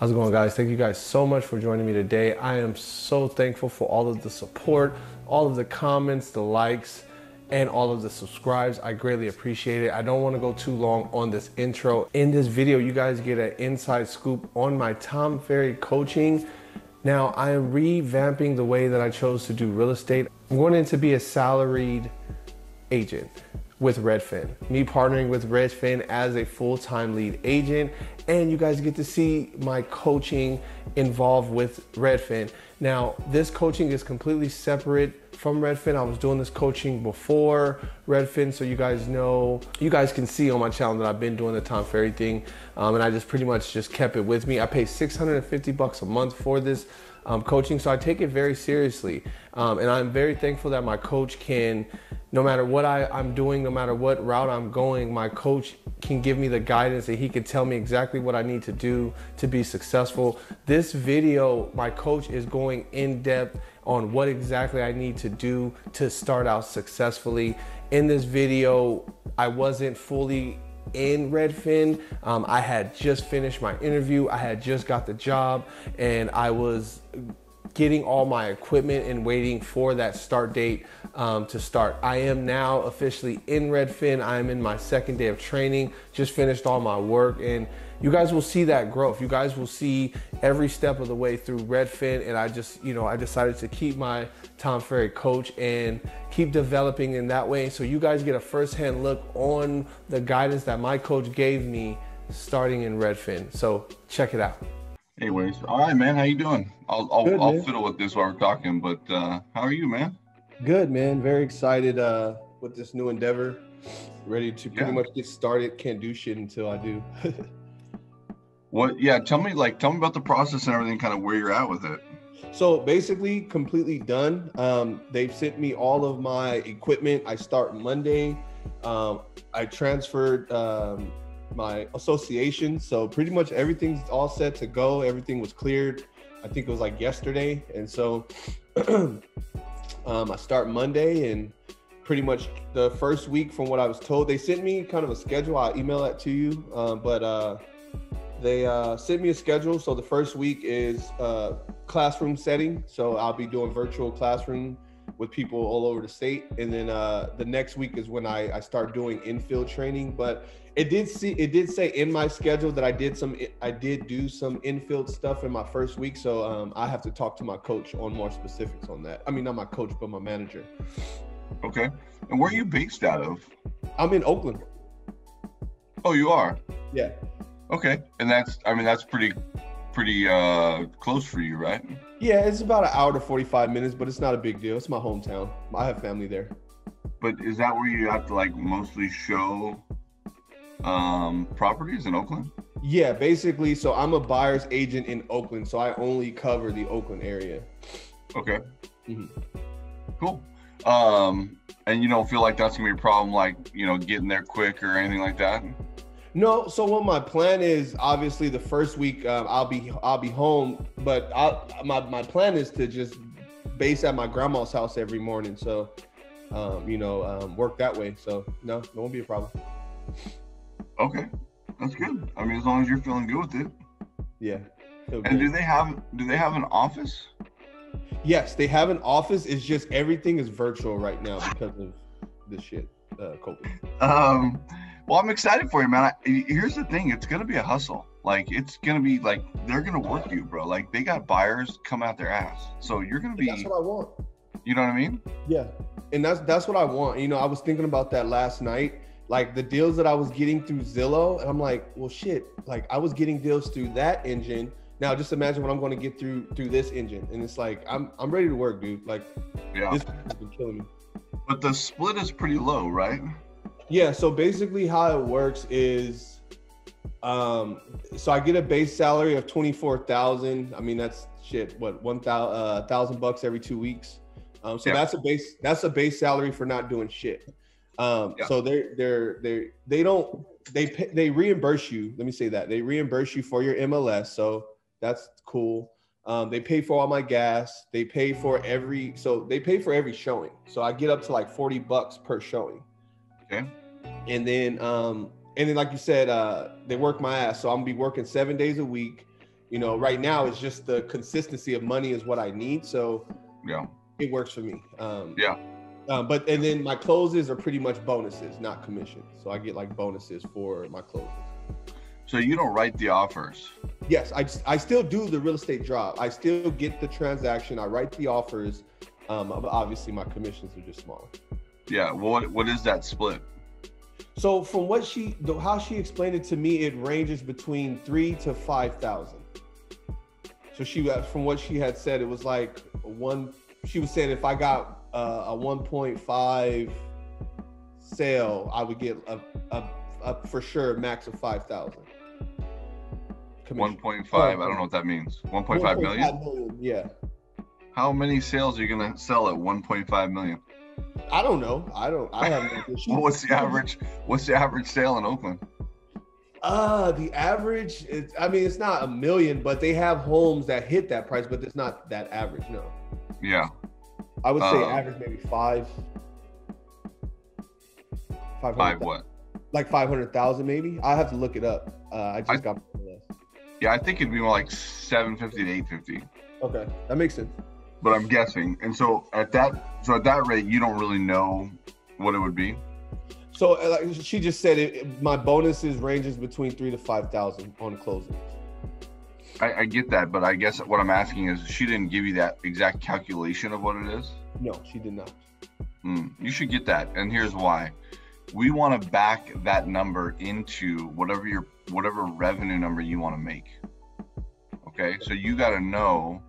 How's it going, guys? Thank you guys so much for joining me today. I am so thankful for all of the support, all of the comments, the likes, and all of the subscribes. I greatly appreciate it. I don't want to go too long on this intro. In this video, you guys get an inside scoop on my Tom Ferry coaching. Now, I am revamping the way that I chose to do real estate. I'm going to be a salaried agent with Redfin. Me partnering with Redfin as a full-time lead agent and you guys get to see my coaching involved with Redfin. Now, this coaching is completely separate from Redfin. I was doing this coaching before Redfin, so you guys know, you guys can see on my channel that I've been doing the Tom Ferry thing, um, and I just pretty much just kept it with me. I pay 650 bucks a month for this um, coaching, so I take it very seriously, um, and I'm very thankful that my coach can no matter what I, I'm doing, no matter what route I'm going, my coach can give me the guidance and he can tell me exactly what I need to do to be successful. This video, my coach is going in depth on what exactly I need to do to start out successfully. In this video, I wasn't fully in Redfin. Um, I had just finished my interview. I had just got the job and I was getting all my equipment and waiting for that start date um, to start. I am now officially in Redfin. I am in my second day of training, just finished all my work, and you guys will see that growth. You guys will see every step of the way through Redfin, and I just, you know, I decided to keep my Tom Ferry coach and keep developing in that way. So you guys get a firsthand look on the guidance that my coach gave me starting in Redfin. So check it out. Anyways, all right, man. How you doing? I'll I'll, Good, I'll fiddle with this while we're talking. But uh, how are you, man? Good, man. Very excited uh, with this new endeavor. Ready to pretty yeah. much get started. Can't do shit until I do. what? Yeah. Tell me, like, tell me about the process and everything. Kind of where you're at with it. So basically, completely done. Um, they've sent me all of my equipment. I start Monday. Um, I transferred um, my association. So pretty much everything's all set to go. Everything was cleared. I think it was like yesterday. And so um, I start Monday and pretty much the first week from what I was told, they sent me kind of a schedule. I'll email that to you. Um, but uh, they uh, sent me a schedule. So the first week is uh, classroom setting. So I'll be doing virtual classroom with people all over the state. And then uh, the next week is when I, I start doing infield training. But it did see it did say in my schedule that I did some I did do some infield stuff in my first week. So um, I have to talk to my coach on more specifics on that. I mean, not my coach, but my manager. Okay. And where are you based out of? I'm in Oakland. Oh, you are. Yeah. Okay. And that's I mean that's pretty pretty uh close for you, right? Yeah, it's about an hour to 45 minutes, but it's not a big deal. It's my hometown. I have family there. But is that where you have to like mostly show um properties in Oakland? Yeah, basically. So I'm a buyer's agent in Oakland, so I only cover the Oakland area. Okay. Mm-hmm. Cool. Um, and you don't feel like that's gonna be a problem, like you know, getting there quick or anything like that? No, so what my plan is, obviously, the first week um, I'll be I'll be home, but I, my my plan is to just base at my grandma's house every morning. So, um, you know, um, work that way. So no, it won't be a problem. Okay, that's good. I mean, as long as you're feeling good with it. Yeah. And do they have do they have an office? Yes, they have an office. It's just everything is virtual right now because of this shit, uh, COVID. Um well, I'm excited for you, man. I, here's the thing: it's gonna be a hustle. Like it's gonna be like they're gonna work you, bro. Like they got buyers come out their ass, so you're gonna be. That's what I want. You know what I mean? Yeah, and that's that's what I want. You know, I was thinking about that last night. Like the deals that I was getting through Zillow, and I'm like, well, shit. Like I was getting deals through that engine. Now just imagine what I'm going to get through through this engine, and it's like I'm I'm ready to work, dude. Like, yeah, this has been killing me. But the split is pretty low, right? Yeah, so basically how it works is um so I get a base salary of 24,000. I mean that's shit, what 1,000 uh, thousand bucks every 2 weeks. Um so yeah. that's a base that's a base salary for not doing shit. Um yeah. so they're they're they they don't they pay, they reimburse you. Let me say that. They reimburse you for your MLS, so that's cool. Um, they pay for all my gas. They pay for every so they pay for every showing. So I get up to like 40 bucks per showing. Okay. And then um and then like you said, uh they work my ass. So I'm gonna be working seven days a week. You know, right now it's just the consistency of money is what I need. So Yeah. it works for me. Um, Yeah. Um, but and then my closes are pretty much bonuses, not commissions. So I get like bonuses for my closes. So you don't write the offers. Yes, I, I still do the real estate drop. I still get the transaction. I write the offers. Um, obviously my commissions are just smaller. Yeah. Well, what what is that split? So from what she, how she explained it to me, it ranges between three to five thousand. So she, uh, from what she had said, it was like one. She was saying if I got uh, a one point five sale, I would get a, a, a for sure max of five thousand. One point five. I don't know what that means. One point five million. Yeah. How many sales are you gonna sell at one point five million? I don't know. I don't. I have no. What's the average? What's the average sale in Oakland? Uh, the average is, I mean, it's not a million, but they have homes that hit that price, but it's not that average. No, Yeah. I would say Uh, average maybe five. Five, Five what? Like 500,000 maybe. I have to look it up. Uh, I just I- got. Yeah, I think it'd be more like seven fifty to eight fifty. Okay, that makes sense. But I'm guessing. And so at that so at that rate, you don't really know what it would be. So uh, like she just said, it, my bonuses ranges between three to 5,000 on closing. I, I get that, but I guess what I'm asking is she didn't give you that exact calculation of what it is. No, she did not. Hmm, you should get that, and here's why. We want to back that number into whatever your whatever revenue number you want to make. Okay, so you got to know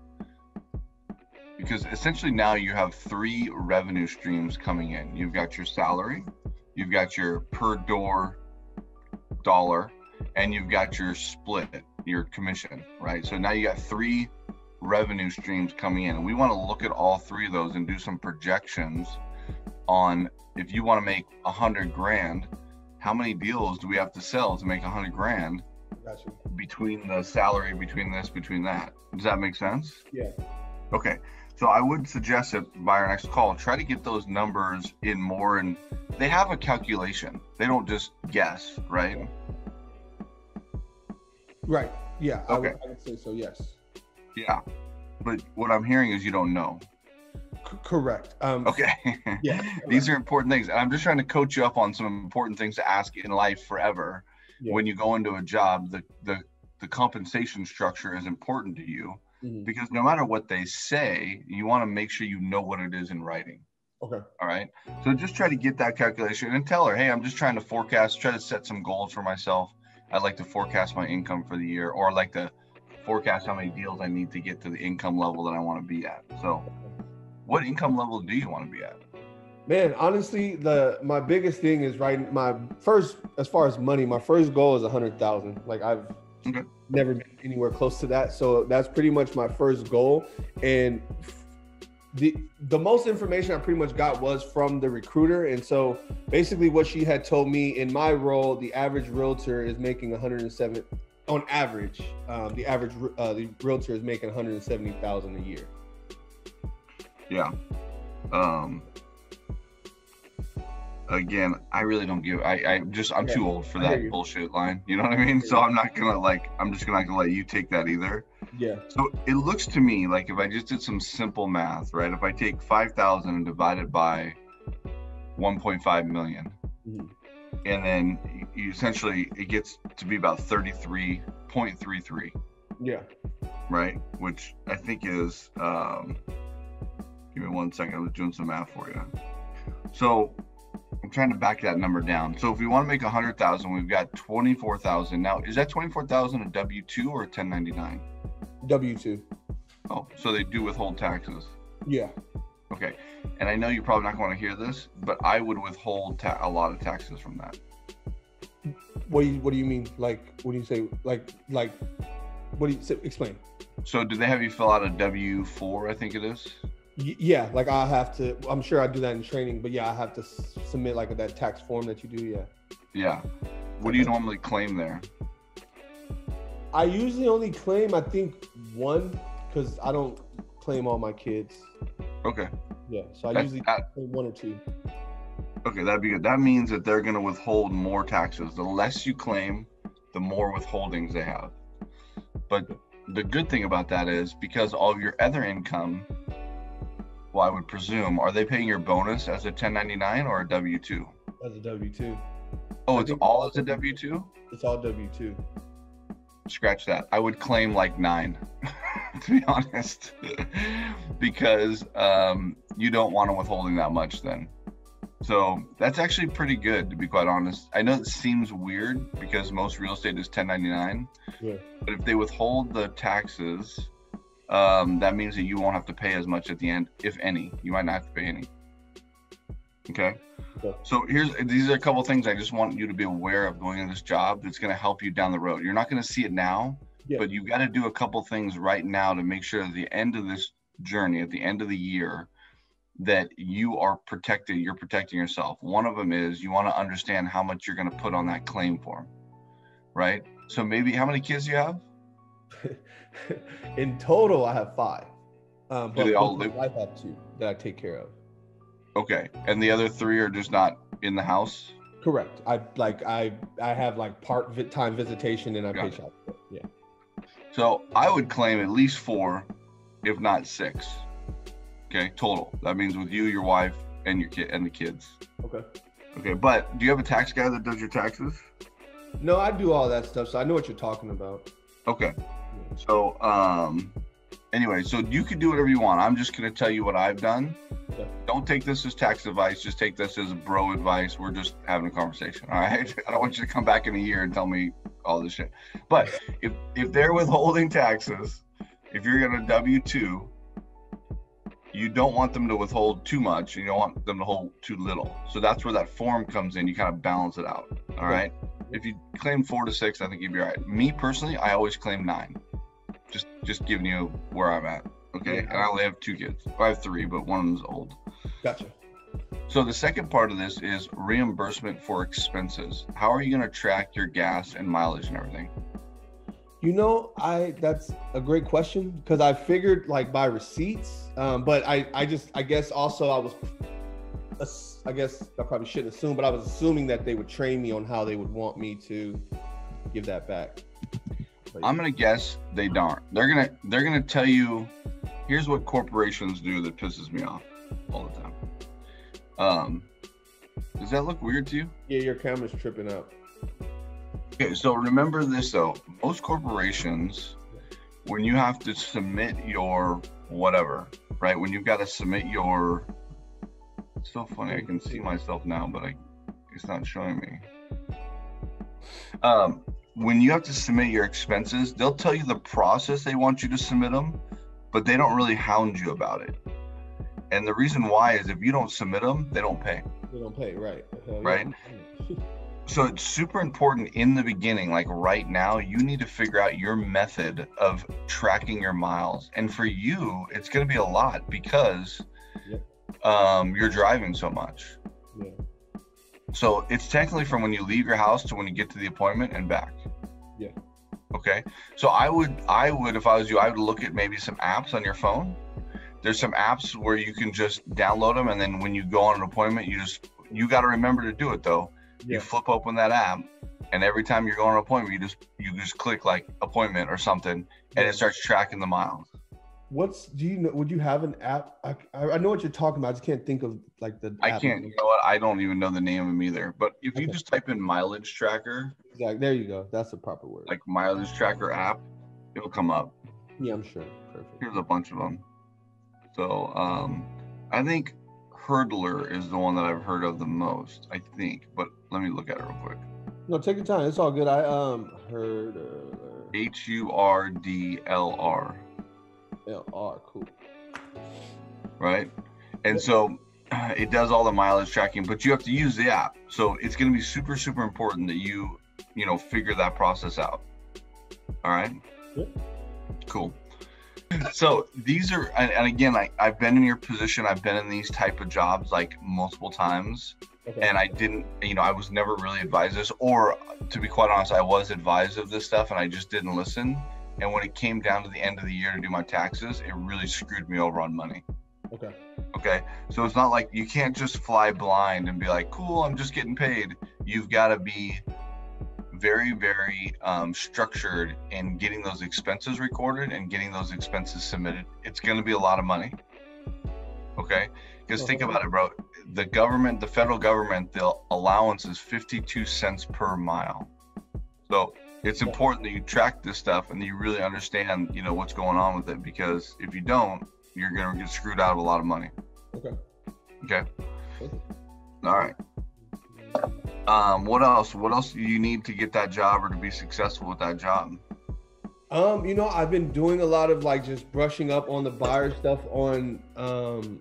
because essentially now you have three revenue streams coming in. You've got your salary, you've got your per door dollar, and you've got your split, your commission, right? So now you got three revenue streams coming in. And we want to look at all three of those and do some projections on if you want to make a hundred grand, how many deals do we have to sell to make a hundred grand Gotcha. between the salary, between this, between that? Does that make sense? Yeah. Okay. So I would suggest that by our next call, try to get those numbers in more and they have a calculation. They don't just guess, right? Right. Yeah. I would, Okay. I would say so. Yes. Yeah. But what I'm hearing is you don't know. C- correct. Um, Okay. Yeah. These are important things. And I'm just trying to coach you up on some important things to ask in life forever. Yeah. When you go into a job, the, the, the compensation structure is important to you Mhm. because no matter what they say, you want to make sure you know what it is in writing. Okay. All right. So just try to get that calculation and tell her, hey, I'm just trying to forecast, try to set some goals for myself. I'd like to forecast my income for the year, or I'd like to forecast how many deals I need to get to the income level that I want to be at. So, what income level do you want to be at? Man, honestly, the my biggest thing is right. My first, as far as money, my first goal is a hundred thousand. Like I've Okay. never been anywhere close to that, so that's pretty much my first goal. And the the most information I pretty much got was from the recruiter, and so basically what she had told me in my role, the average realtor is making 107 on average. Um, the average uh, the realtor is making 170,000 a year. Yeah. Um. Again, I really don't give. I, I just I'm too old for that bullshit line. You know what I mean? So I'm not gonna like. I'm just not gonna let you take that either. Yeah. So it looks to me like if I just did some simple math, right? If I take 5,000 and divide it by 1.5 million, Mhm. and then you essentially it gets to be about 33.33, Yeah. right? Which I think is, um, give me one second. I was doing some math for you. So I'm trying to back that number down. So if we want to make a 100,000, we've got 24,000. Now, is that 24,000 a W 2 or a 1099? W two. Oh, so they do withhold taxes. Yeah. Okay. And I know you're probably not going to hear this, but I would withhold ta- a lot of taxes from that. What do you What do you mean? Like, what do you say? Like, like, what do you say, explain? So do they have you fill out a W four? I think it is. Yeah, like I have to. I'm sure I do that in training, but yeah, I have to s- submit like that tax form that you do. Yeah. Yeah. What do you normally claim there? I usually only claim I think one because I don't claim all my kids. Okay. Yeah, so I That- usually that- claim one or two. okay, that'd be good. That means that they're going to withhold more taxes. The less you claim, the more withholdings they have. But the good thing about that is because all of your other income, well, I would presume, are they paying your bonus as a 1099 or a W 2? As a W two. Oh, it's all as a W 2? It's all W two. Scratch that. I would claim like nine, to be honest, because um, you don't want to withholding that much then. So that's actually pretty good, to be quite honest. I know it seems weird because most real estate is 1099, Yeah. but if they withhold the taxes, um, that means that you won't have to pay as much at the end, if any. You might not have to pay any. Okay. Okay. So here's these are a couple things I just want you to be aware of going in this job that's going to help you down the road. You're not going to see it now, Yeah. but you've got to do a couple things right now to make sure at the end of this journey, at the end of the year, that you are protected. You're protecting yourself. One of them is you want to understand how much you're going to put on that claim form, right? So maybe how many kids do you have? in total, I have five. Um, Do they but all my live- wife have two that I take care of. Okay, and the other three are just not in the house. Correct. I like I I have like part vi- time visitation and I pay Got it. child. Yeah. So I would claim at least four, if not six. Okay, total. That means with you, your wife, and your kid and the kids. Okay. Okay, but do you have a tax guy that does your taxes? No, I do all that stuff, so I know what you're talking about. Okay. So um anyway, so you can do whatever you want. I'm just gonna tell you what I've done. Okay. Don't take this as tax advice, just take this as bro advice. We're just having a conversation. All right. I don't want you to come back in a year and tell me all this shit. But if if they're withholding taxes, if you're gonna W two, you don't want them to withhold too much. You don't want them to hold too little. So that's where that form comes in. You kind of balance it out. All right. If you claim four to six, I think you'd be all right. Me personally, I always claim nine. Just just giving you where I'm at. Okay. And I only have two kids. I have three, but one of them's old. Gotcha. So the second part of this is reimbursement for expenses. How are you going to track your gas and mileage and everything? You know, I that's a great question because I figured like by receipts, um, but I I just I guess also I was, I guess I probably shouldn't assume, but I was assuming that they would train me on how they would want me to give that back. I'm going to guess they don't. They're going to they're going to tell you here's what corporations do that pisses me off all the time. Um does that look weird to you? yeah, your camera's tripping up. Okay, so remember this though. Most corporations, when you have to submit your whatever, right? When you've got to submit your it's so funny, I can see myself now, but I it's not showing me. Um, when you have to submit your expenses, they'll tell you the process they want you to submit them, but they don't really hound you about it. And the reason why is if you don't submit them, they don't pay. They don't pay, right? Hell yeah. Right. So it's super important in the beginning, like right now, you need to figure out your method of tracking your miles. And for you, it's going to be a lot because Yep. um, you're driving so much. Yeah. So it's technically from when you leave your house to when you get to the appointment and back. Yeah. Okay. So I would, I would, if I was you, I would look at maybe some apps on your phone. There's some apps where you can just download them, and then when you go on an appointment, you just you got to remember to do it though Yeah. you flip open that app and every time you're going on an appointment you just you just click like appointment or something and it starts tracking the miles What's do you know? Would you have an app? I, I know what you're talking about. I just can't think of like the. i can't you know what i don't even know the name of them either but if you just type in mileage tracker Exactly. There you go. That's the proper word. like mileage tracker app it'll come up yeah, I'm sure. Perfect. here's a bunch of them so um i think Hurdlr is the one that i've heard of the most i think but let me look at it real quick No, take your time. It's all good. I um heard h-u-r-d-l-r LR. Cool. right? And so it does all the mileage tracking, but you have to use the app. So it's going to be super, super important that you, you know, figure that process out. All right. Yep. Cool. So these are, and, and again, I, I've been in your position. I've been in these type of jobs like multiple times, Okay. and I didn't, you know, I was never really advised this, or to be quite honest, I was advised of this stuff, and I just didn't listen. And when it came down to the end of the year to do my taxes, it really screwed me over on money. okay. Okay. So it's not like you can't just fly blind and be like, cool, I'm just getting paid. You've got to be very, very um, structured in getting those expenses recorded and getting those expenses submitted. It's going to be a lot of money. Okay. Because think Uh-huh. about it, bro. The government, the federal government, the allowance is 52 cents per mile. So it's important that you track this stuff and you really understand, you know, what's going on with it. Because if you don't, you're going to get screwed out of a lot of money. Okay. Okay. Okay. All right. Um, what else? What else do you need to get that job or to be successful with that job? Um, you know, I've been doing a lot of like just brushing up on the buyer stuff on um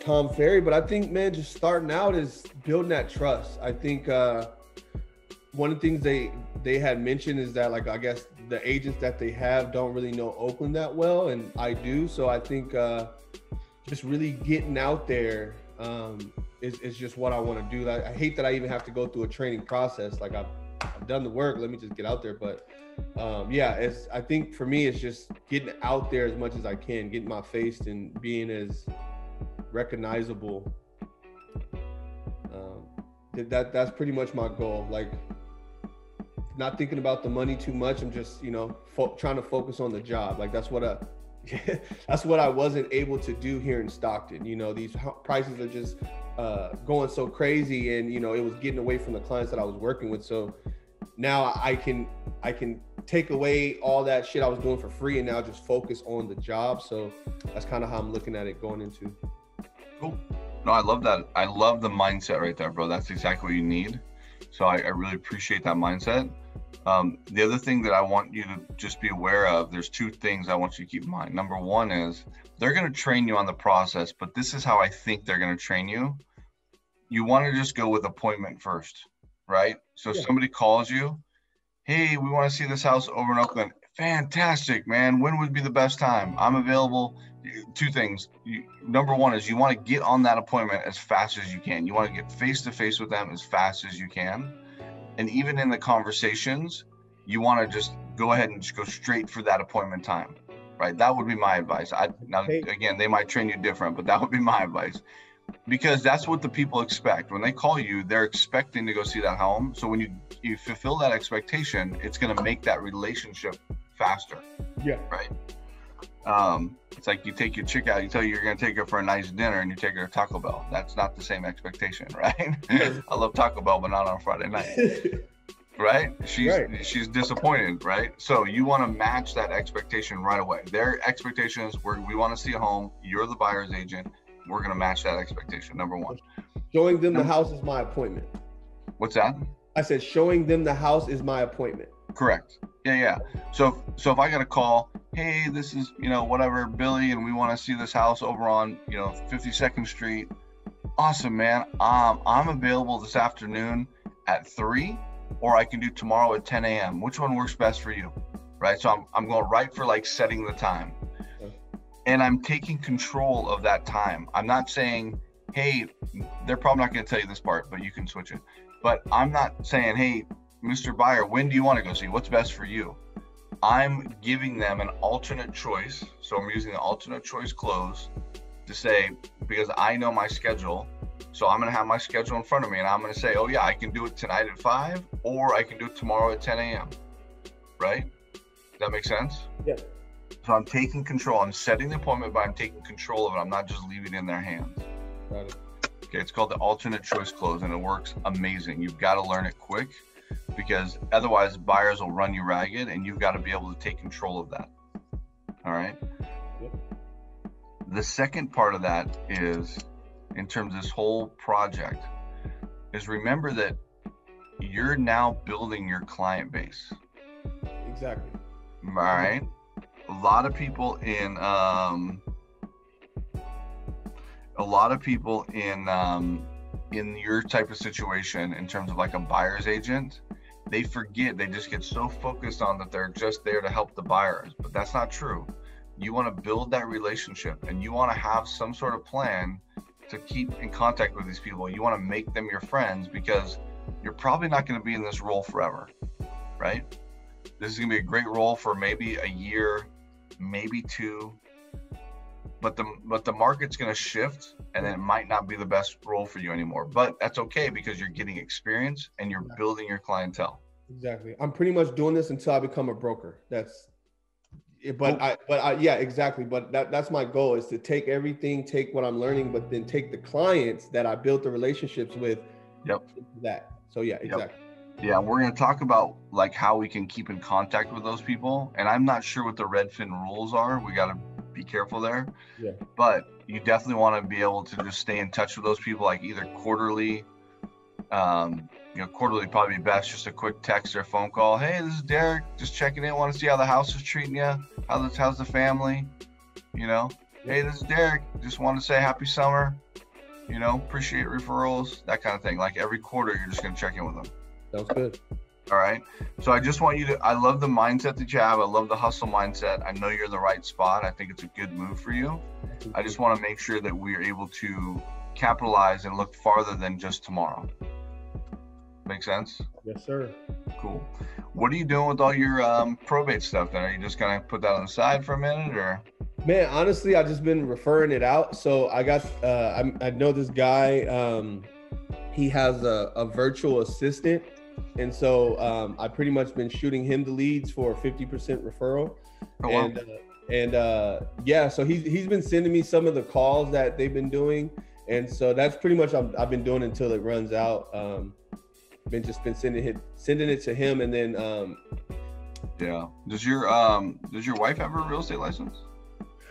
Tom Ferry, but I think man, just starting out is building that trust. I think uh one of the things they they had mentioned is that like I guess the agents that they have don't really know Oakland that well, and I do. So I think uh just really getting out there um is, is just what I want to do. Like, I hate that I even have to go through a training process. Like I've, I've done the work. Let me just get out there. But um, yeah, it's I think for me it's just getting out there as much as I can, getting my face and being as recognizable. Um, that, that that's pretty much my goal. Like not thinking about the money too much. I'm just you know fo- trying to focus on the job. Like that's what I that's what I wasn't able to do here in Stockton. You know these prices are just uh, going so crazy, and you know it was getting away from the clients that I was working with. So now I can I can take away all that shit I was doing for free and now just focus on the job. So that's kind of how I'm looking at it going into. Cool. No, I love that. I love the mindset right there, bro. That's exactly what you need. So I, I really appreciate that mindset. Um, the other thing that I want you to just be aware of, there's two things I want you to keep in mind. Number one is they're going to train you on the process, but this is how I think they're going to train you. You want to just go with appointment first, right? So Yeah. somebody calls you, hey, we want to see this house over in Oakland. Fantastic, man. When would be the best time? I'm available. Two things. You, number one is you want to get on that appointment as fast as you can. You want to get face to face with them as fast as you can. And even in the conversations, you want to just go ahead and just go straight for that appointment time, right? That would be my advice. I now again, they might train you different, but that would be my advice because that's what the people expect when they call you. They're expecting to go see that home. So when you you fulfill that expectation, it's going to make that relationship faster Yeah. right? Um, it's like you take your chick out, you tell her you're gonna take her for a nice dinner, and you take her to Taco Bell. That's not the same expectation, right? I love Taco Bell, but not on Friday night, right? She's Right. she's disappointed, right? So you want to match that expectation right away. Their expectation is we're, we want to see a home. You're the buyer's agent. We're gonna match that expectation. Number one. showing them the house is my appointment. What's that? I said showing them the house is my appointment. Correct. Yeah, yeah. So, so if I got a call, hey, this is you know whatever Billy, and we want to see this house over on you know 52nd Street. Awesome, man. Um, I'm available this afternoon at three, or I can do tomorrow at 10 a.m. Which one works best for you? Right. So I'm I'm going right for like setting the time, Okay. and I'm taking control of that time. I'm not saying, hey, they're probably not going to tell you this part, but you can switch it. But I'm not saying, hey, Mr. Buyer, when do you want to go see? What's best for you? I'm giving them an alternate choice. So I'm using the alternate choice close to say, because I know my schedule. So I'm going to have my schedule in front of me and I'm going to say, oh, yeah, I can do it tonight at 5 or I can do it tomorrow at 10 a.m. Right? Does that make sense? Yeah. So I'm taking control. I'm setting the appointment, but I'm taking control of it. I'm not just leaving it in their hands. Got it. Okay, it's called the alternate choice close, and it works amazing. You've got to learn it quick because otherwise buyers will run you ragged, and you've got to be able to take control of that. All right. The second part of that is, in terms of this whole project, is remember that you're now building your client base. Exactly. All right. A lot of people in um, a lot of people in um, in your type of situation, in terms of like a buyer's agent, they forget. They just get so focused on that they're just there to help the buyers, but that's not true. You want to build that relationship, and you want to have some sort of plan to keep in contact with these people. You want to make them your friends because you're probably not going to be in this role forever, right? This is going to be a great role for maybe a year, maybe two. But the but the market's going to shift, and then it might not be the best role for you anymore. But that's okay because you're getting experience and you're building your clientele. Exactly. I'm pretty much doing this until I become a broker. That's but I but I yeah, exactly. But that that's my goal is to take everything, take what I'm learning, but then take the clients that I built the relationships with. Yep. That. So yeah, exactly. Yep. Yeah, we're going to talk about like how we can keep in contact with those people. And I'm not sure what the Redfin rules are. We got to be careful there. Yeah. But you definitely want to be able to just stay in touch with those people, like either quarterly. Um, you know, quarterly probably be best. Just a quick text or phone call. Hey, this is Derrick. Just checking in. Want to see how the house is treating you? How this, how's the family? You know. Hey, this is Derrick. Just want to say happy summer. You know, appreciate referrals, that kind of thing. Like every quarter, you're just gonna check in with them. Sounds good. All right. So I just want you to, I love the mindset that you have. I love the hustle mindset. I know you're in the right spot. I think it's a good move for you. I just want to make sure that we're able to capitalize and look farther than just tomorrow. Make sense? Yes, sir. Cool. What are you doing with all your um, probate stuff then? Are you just going to put that on the side for a minute or? Man, honestly, I've just been referring it out. So I got, uh, I, I know this guy, um, he has a, a virtual assistant and so um, I pretty much been shooting him the leads for 50% referral. Oh, wow. And uh, and uh, yeah, so he's he's been sending me some of the calls that they've been doing, and so that's pretty much i have been doing until it runs out. Um, been just been sending it sending it to him, and then um, yeah. Does your um does your wife have a real estate license?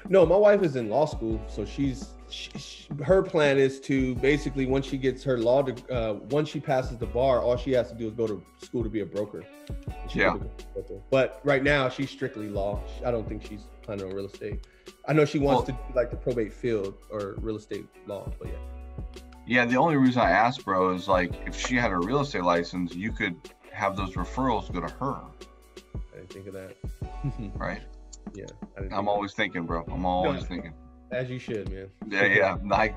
No, my wife is in law school, so she's she, she, her plan is to basically once she gets her law to uh, once she passes the bar all she has to do is go to school to be a broker. Yeah. but right now she's strictly law. I don't think she's planning on real estate. I know she wants well, to do like the probate field or real estate law but yeah. Yeah the only reason i asked bro is like if she had a real estate license you could have those referrals go to her. I didn't think of that. Right yeah i'm always that. thinking bro i'm always thinking as you should, man. Yeah, yeah. I,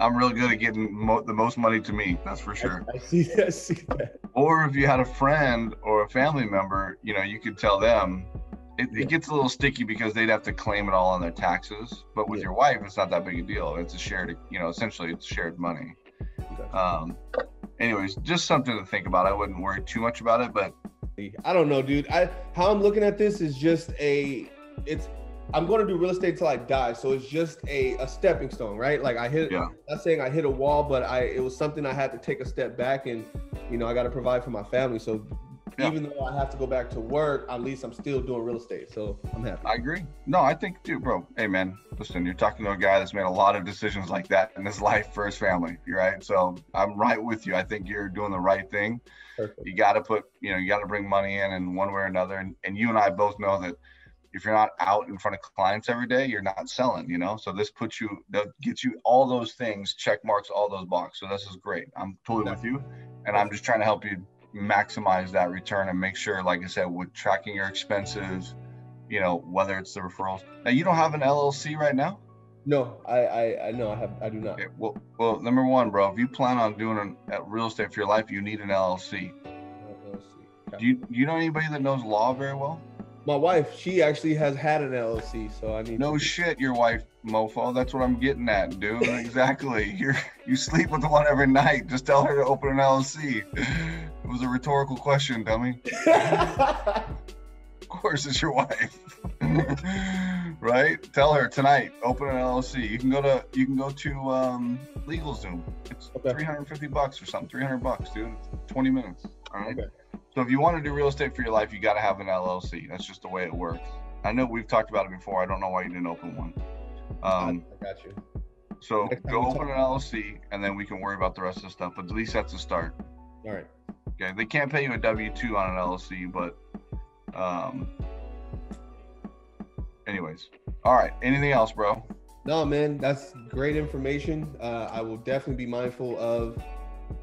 I'm real good at getting mo- the most money to me. That's for sure. I, I see that. I see that. Or if you had a friend or a family member, you know, you could tell them. It, yeah. it gets a little sticky because they'd have to claim it all on their taxes. But with yeah. your wife, it's not that big a deal. It's a shared, you know, essentially it's shared money. Um. Anyways, just something to think about. I wouldn't worry too much about it, but I don't know, dude. I how I'm looking at this is just a it's I'm going to do real estate till I die. So it's just a, a stepping stone, right? Like I hit, yeah. not saying I hit a wall, but I, it was something I had to take a step back and, you know, I got to provide for my family. So yeah. even though I have to go back to work, at least I'm still doing real estate. So I'm happy. I agree. No, I think, dude, bro, hey man, listen, you're talking to a guy that's made a lot of decisions like that in his life for his family, right? So I'm right with you. I think you're doing the right thing. Perfect. You got to put, you know, you got to bring money in in one way or another. And, and you and I both know that if you're not out in front of clients every day, you're not selling, you know? So this puts you, that gets you all those things, check marks, all those boxes. So this is great. I'm totally with you. And I'm just trying to help you maximize that return and make sure, like I said, with tracking your expenses, you know, whether it's the referrals. Now you don't have an LLC right now? No, I, I, I know I have, I do not. Okay, well, well, number one, bro, if you plan on doing an, a real estate for your life, you need an LLC. LLC. Do you, do you know anybody that knows law very well? My wife, she actually has had an LLC, so I need. No to... shit, your wife, mofo. That's what I'm getting at, dude. exactly. You you sleep with the one every night. Just tell her to open an LLC. It was a rhetorical question, dummy. of course, it's your wife. right? Tell her tonight. Open an LLC. You can go to you can go to um, LegalZoom. It's okay. 350 bucks or something. 300 bucks, dude. 20 minutes. All right. Okay. So if you want to do real estate for your life, you got to have an LLC. That's just the way it works. I know we've talked about it before. I don't know why you didn't open one. Um, I got you. So go open an LLC, and then we can worry about the rest of the stuff. But at least that's a start. All right. Okay. They can't pay you a W two on an LLC, but um. Anyways, all right. Anything else, bro? No, man. That's great information. Uh, I will definitely be mindful of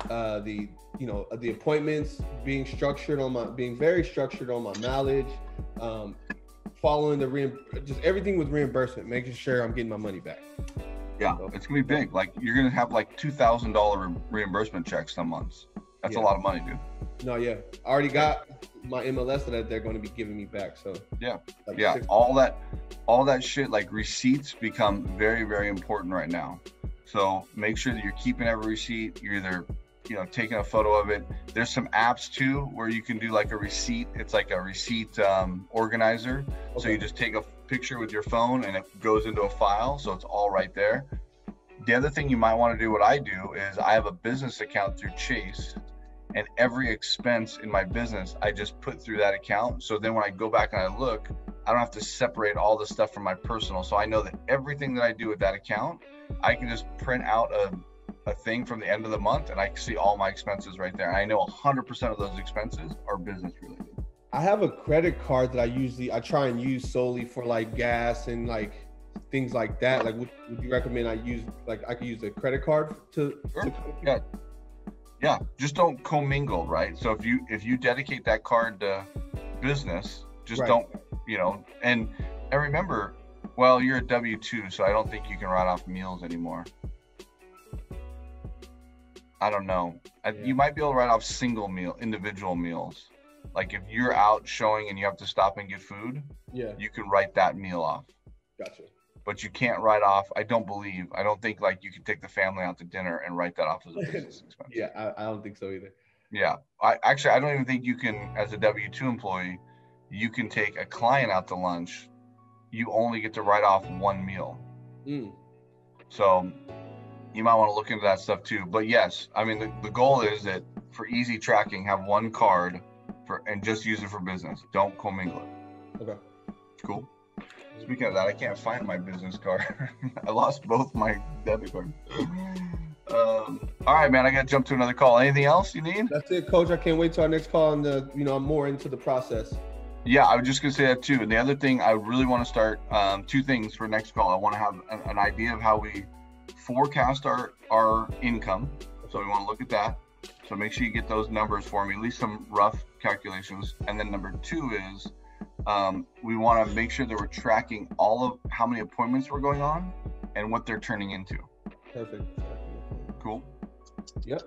uh, the you know the appointments being structured on my being very structured on my knowledge um, following the re- just everything with reimbursement making sure i'm getting my money back. Yeah so, it's gonna be big. Like you're gonna have like $2000 reimbursement checks some months. That's yeah. a lot of money dude. No yeah. I already got my mls that they're going to be giving me back so. Yeah. Like yeah all that all that shit like receipts become very very important right now so make sure that you're keeping every receipt you're either you know taking a photo of it. There's some apps too where you can do like a receipt. It's like a receipt um, organizer. So you just take a picture with your phone and it goes into a file, so it's all right there. The other thing you might want to do, what I do, is I have a business account through Chase, and every expense in my business I just put through that account. So then when I go back and I look, I don't have to separate all the stuff from my personal. So I know that everything that I do with that account, I can just print out a, a thing from the end of the month and I can see all my expenses right there. And I know 100% of those expenses are business related. I have a credit card that I usually I try and use solely for like gas and like things like that. Like, would, would you recommend I use like I could use a credit card to? Sure. to Yeah, yeah. Just don't commingle, right? So if you if you dedicate that card to business, just Right. don't, you know. And and remember, well, you're a W two, so I don't think you can write off meals anymore. I don't know. Yeah. You might be able to write off single meal, individual meals. Like if you're out showing and you have to stop and get food, Yeah, you can write that meal off. gotcha. But you can't write off. I don't believe. I don't think like you can take the family out to dinner and write that off as a business expense. Yeah, I, I don't think so either. Yeah. I actually I don't even think you can as a W two employee, you can take a client out to lunch. You only get to write off one meal. Mm. So you might want to look into that stuff too. But yes, I mean the, the goal is that for easy tracking, have one card for and just use it for business. Don't commingle it. Okay. Cool. Speaking of that, I can't find my business card. I lost both my debit cards. Um, all right, man. I got to jump to another call. Anything else you need? That's it, Coach. I can't wait till our next call and the you know I'm more into the process. Yeah, I was just gonna say that too. And the other thing, I really want to start um, two things for next call. I want to have an, an idea of how we forecast our our income. So we want to look at that. So make sure you get those numbers for me, at least some rough calculations. And then number two is um, we want to make sure that we're tracking all of how many appointments we're going on and what they're turning into. Perfect. Cool. Yep.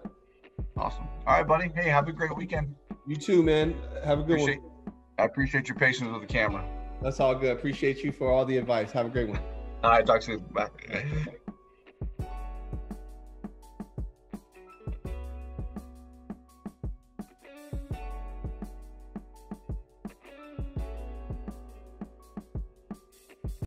Awesome. All right, buddy. Hey, have a great weekend. You too, man. Have a good Appreciate one. I appreciate your patience with the camera. That's all good. Appreciate you for all the advice. Have a great one. All right, talk soon. Bye.